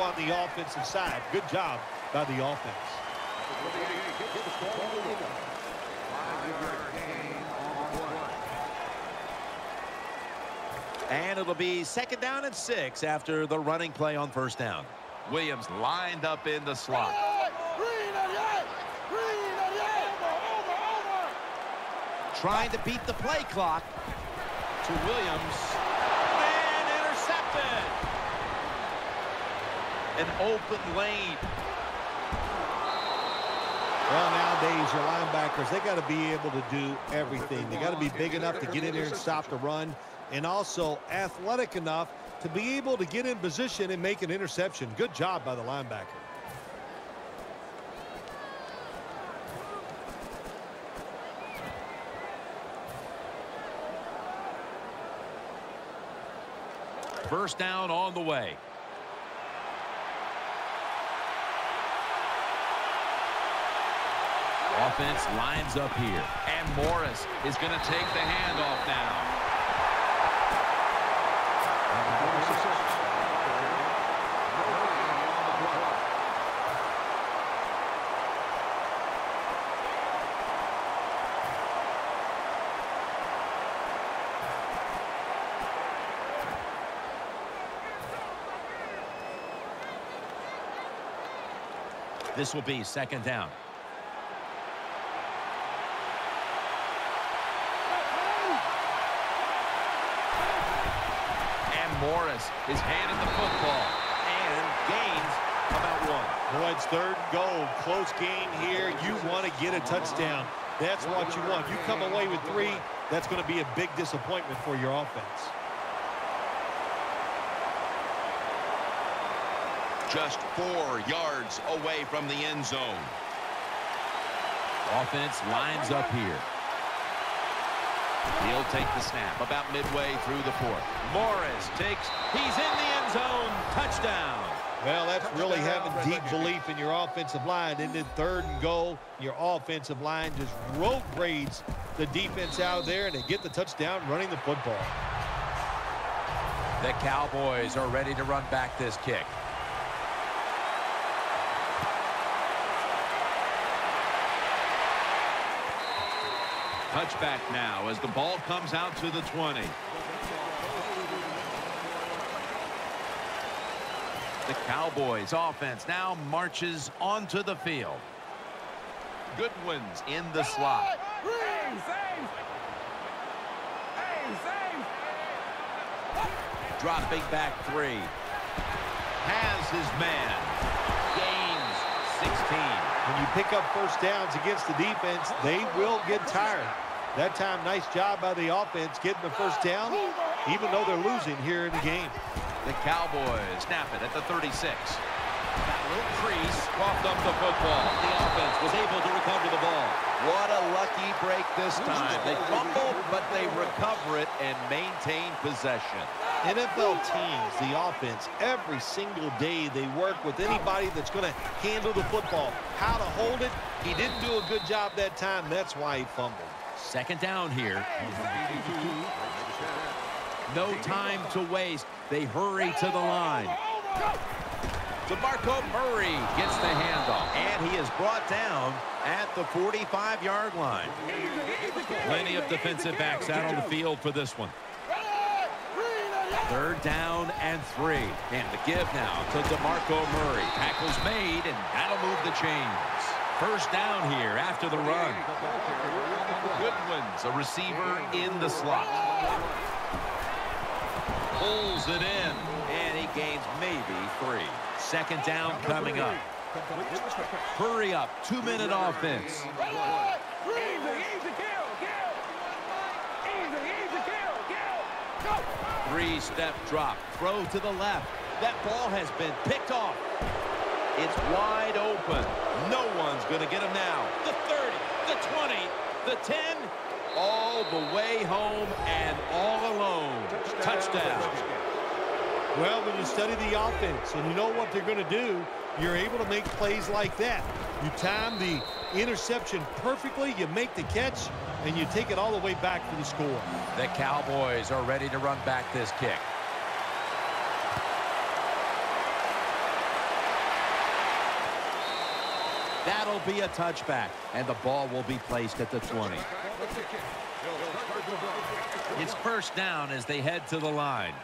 on the offensive side. Good job by the offense. And it'll be second down and six after the running play on first down. Williams lined up in the slot. Trying to beat the play clock to Williams. And intercepted. An open lane. Well, nowadays, your linebackers, they got to be able to do everything. They got to be big enough to get in there and stop the run, and also athletic enough to be able to get in position and make an interception. Good job by the linebacker. First down on the way. Offense lines up here. And Morris is going to take the handoff now. This will be second down. And Morris is handed the football and gains about one. Boy, it's third and goal. Close game here. You want to get a touchdown. That's what you want. You come away with three, that's going to be a big disappointment for your offense. Just four yards away from the end zone. Offense lines up here. He'll take the snap about midway through the fourth. Morris takes, he's in the end zone. Touchdown. Well, that's really having deep belief in your offensive line. And then third and goal, your offensive line just road grades the defense out there, and they get the touchdown running the football. The Cowboys are ready to run back this kick. Touchback now as the ball comes out to the 20. The Cowboys offense now marches onto the field. Goodwin's in the slot. Dropping back three. Has his man. Gains 16. When you pick up first downs against the defense, they will get tired. That time, nice job by the offense getting the first down, even though they're losing here in the game. The Cowboys snap it at the 36. That little crease coughed up the football. The offense was able to recover the ball. What a lucky break this time. They fumble, but they recover it and maintain possession. NFL teams, the offense, every single day they work with anybody that's going to handle the football. How to hold it, he didn't do a good job that time. That's why he fumbled. Second down here. No time to waste. They hurry to the line. DeMarco Murray gets the handoff, and he is brought down at the 45-yard line. Plenty of defensive backs out on the field for this one. Third down and three. And the give now to DeMarco Murray. Tackles made, and that'll move the chains. First down here after the run. Goodwin's a receiver in the slot. Pulls it in, and he gains maybe three. Second down coming up. Hurry up, two-minute offense. Three-step drop, throw to the left. That ball has been picked off. It's wide open. No one's going to get him now. The 30, the 20, the 10, all the way home and all alone. Touchdown. Well, when you study the offense and you know what they're going to do, you're able to make plays like that. You time the interception perfectly, you make the catch, and you take it all the way back for the score. The Cowboys are ready to run back this kick. That'll be a touchback, and the ball will be placed at the 20. It's first down as they head to the line.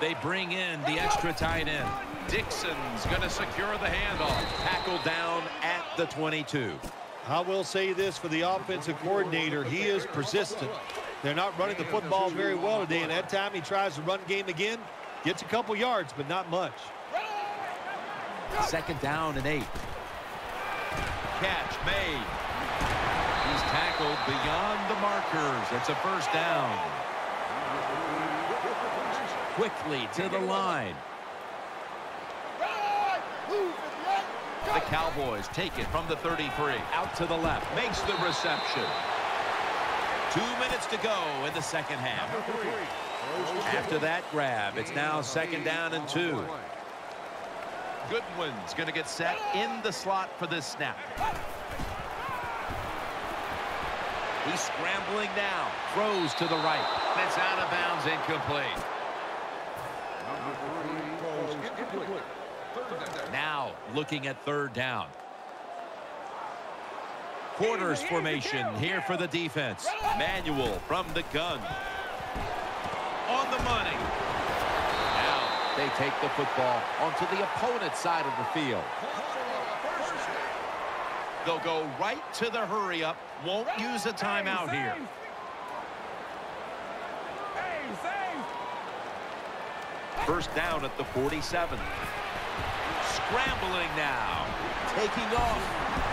They bring in the extra tight end. Dixon's going to secure the handoff. Tackled down at the 22. I will say this for the offensive coordinator. He is persistent. They're not running the football very well today, and that time he tries to run game again. Gets a couple yards, but not much. Second down and eight. Catch made. He's tackled beyond the markers. It's a first down. Quickly to the line. The Cowboys take it from the 33. Out to the left. Makes the reception. Two minutes to go in the second half. After that grab, it's now second down and two. Goodwin's going to get set in the slot for this snap. He's scrambling now. Throws to the right. That's out of bounds, incomplete. Now looking at third down. Quarters formation here for the defense. Manual from the gun. On the money. They take the football onto the opponent's side of the field. They'll go right to the hurry up. Won't use a timeout here. First down at the 47. Scrambling now. Taking off.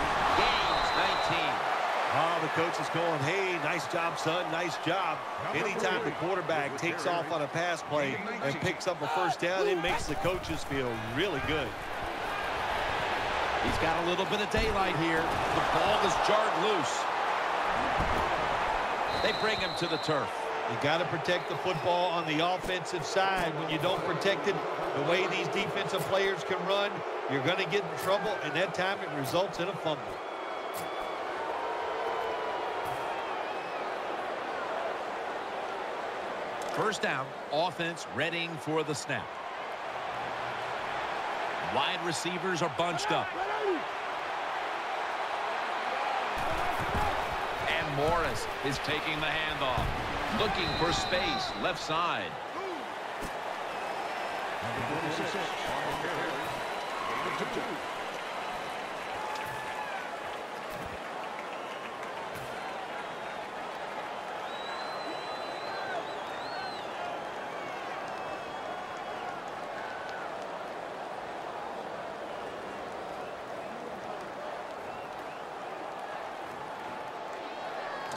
Gains 19. Oh, the coach is going, hey, nice job, son, nice job. Anytime the quarterback takes off on a pass play and picks up a first down, it makes the coaches feel really good. He's got a little bit of daylight here. The ball is jarred loose. They bring him to the turf. You got to protect the football on the offensive side. When you don't protect it, the way these defensive players can run, you're going to get in trouble, and that time it results in a fumble. First down, offense readying for the snap. Wide receivers are bunched up. And Morris is taking the handoff. Looking for space, left side.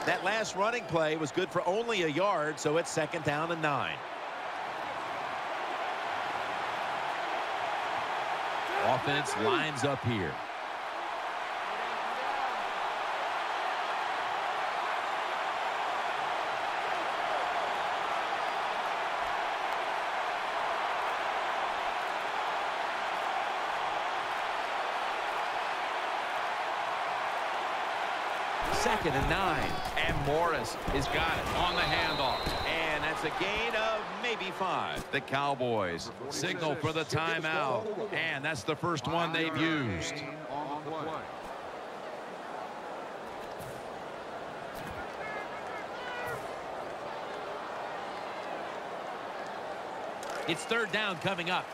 That last running play was good for only a yard, so it's second down and nine. Offense lines up here. Second and nine. And Morris has got it on the handoff. And that's a gain of maybe five. The Cowboys signal for the timeout. And that's the first one they've used. It's third down coming up.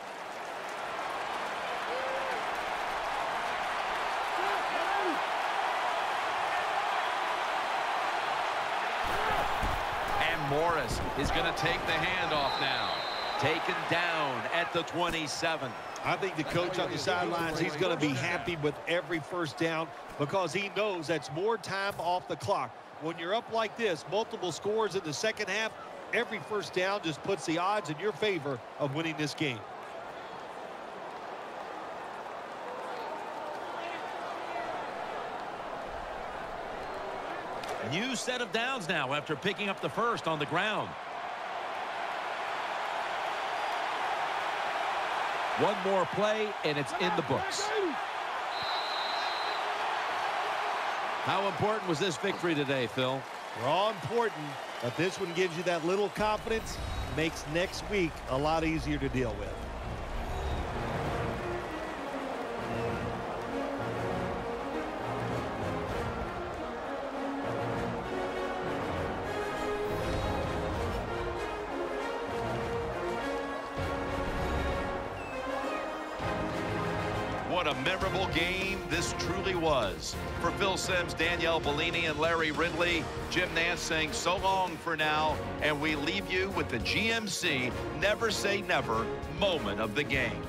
And Morris is going to take the handoff now. Taken down at the 27. I think the coach on the sidelines, he's going to be happy with every first down because he knows that's more time off the clock. When you're up like this, multiple scores in the second half, every first down just puts the odds in your favor of winning this game. New set of downs now after picking up the first on the ground. One more play, and it's in the books. How important was this victory today, Phil? They're all important, but this one gives you that little confidence, makes next week a lot easier to deal with. Was. For Phil Simms, Danielle Bellini, and Larry Ridley, Jim Nantz saying so long for now, and we leave you with the GMC Never Say Never moment of the game.